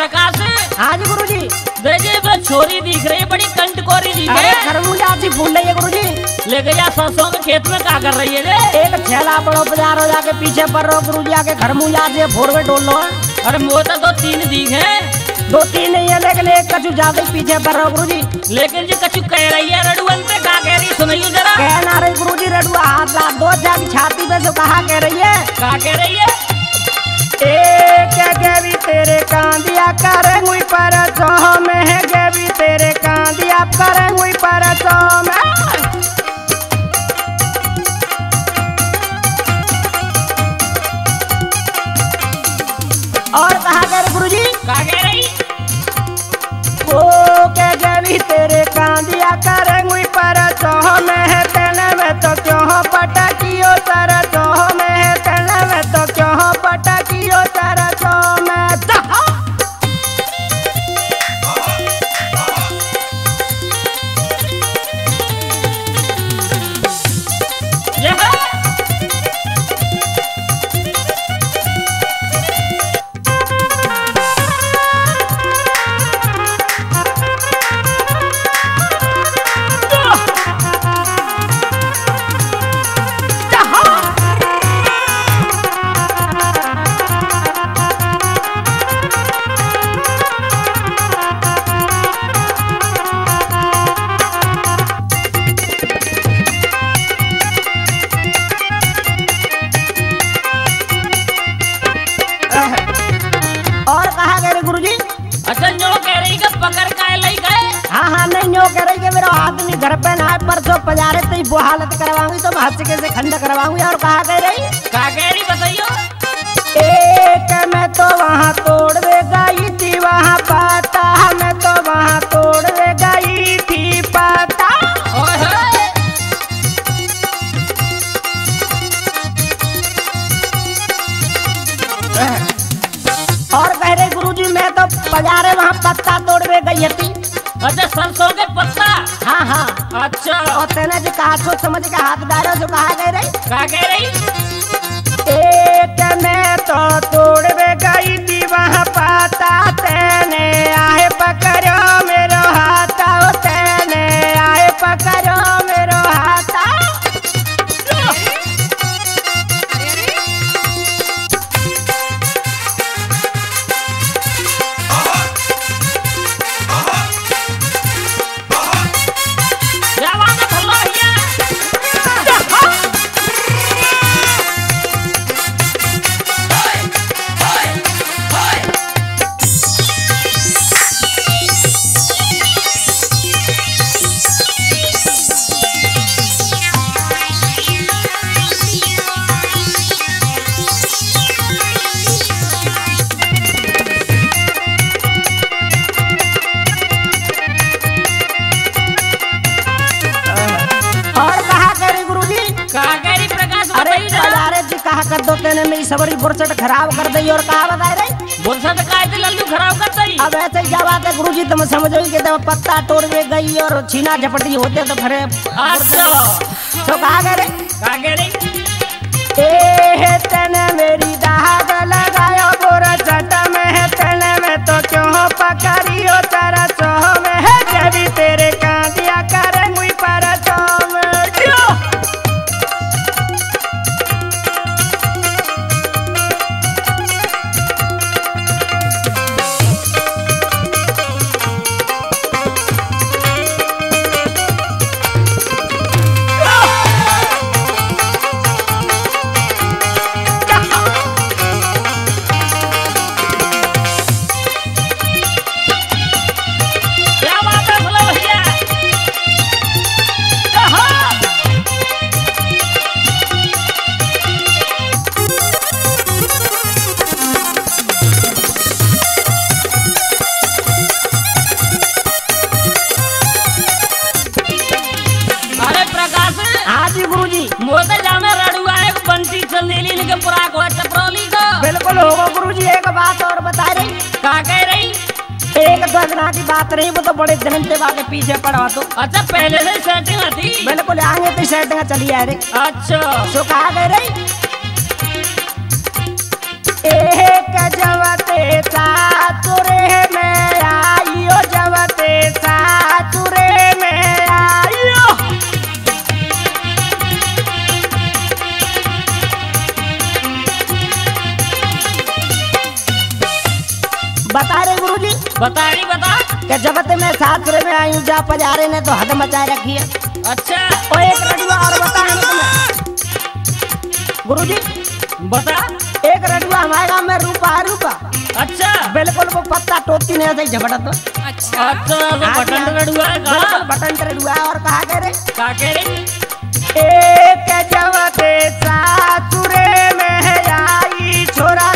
हाँ जी गुरु जी देखिए वो छोरी दिख रही है बड़ी कंटकोरी जी अरे है खरबूजा फूल रही है गुरु जी लेके जा सरसों के खेत में क्या कर रही है एक छेला बड़ो बाज़ार हो जाके पीछे पर रहो गुरु जी आके खरबूजा से फोर में डोल। लो अरे मोता तो तीन दिख है। दो तीन नहीं है लेकिन एक कछु ज़्यादा पीछे पर रहो गुरु जी लेकिन जी कछु कह रही है रड़ुअन पे का कह रही सुनियो जरा। कहना रही गुरु जी रडुआ हाथ ला दो जाग छाती पे जो कहा कह रही है? का कह रही है? एक गेवी तेरे कांदिया हुई पर चो में गेवी तेरे कांदिया हुई पर सो में। तो वो हालत करवाऊँगी तो के से खंड करवाऊँगी और कहा कह रही का कह रही बताइयो एक मैं तो वहाँ तोड़ दे गई थी वहाँ पाता। मैं तो वहाँ तोड़ दे गई थी पाता और कह रहे गुरु जी मैं तो पजारे वहाँ पत्ता तोड़ दे गई थी अच्छा सरसों के पत्ता। हाँ हाँ। अच्छा। और तेना जो कहा सोच समझ के हाथ डालो जो कहा गए रही कहा गए रही कर दो तेने मेरी सबरी बुरसट खराब कर दी और कहा बताए रही बुरसा तो काय लल्लू खराब कर दई? अब ऐसे क्या बात है गुरु जी तुम समझो कि जब पत्ता तोड़ में गई और छीना झपटी होते तो फिर अच्छा। तो कहा करे का कह रही ए तेने मेरी दाग लगायो बुरसट में तेने में तो क्यों पकड़ियो तारा दिना की बात रही वो तो बड़े दिन से बाके पीछे पड़ा तो। अच्छा पहले से सेटिंग थी बिल्कुल आगे तो सेटिंग चली आ रही। अच्छा। सो कहा गए रही। बताड़ी बता। कि जब ते मैं सासरे में आई हूँ जा पजारे ने तो हद मचाए रखी है। अच्छा। और एक रडुआ और बता। हमें तुम्हें गुरुजी बता। एक रडुआ हमारे गाँव में रूपा रूपा। अच्छा। बिल्कुल वो पत्ता टोकती नहीं ऐसे झपटा तो। अच्छा तो बटन रड़ुआ बिल्कुल का बटन रडुआ और कहा कह रहे का कह रही एक जवते सासुरे में आई छोरा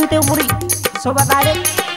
बात ही पूरी सो बता दे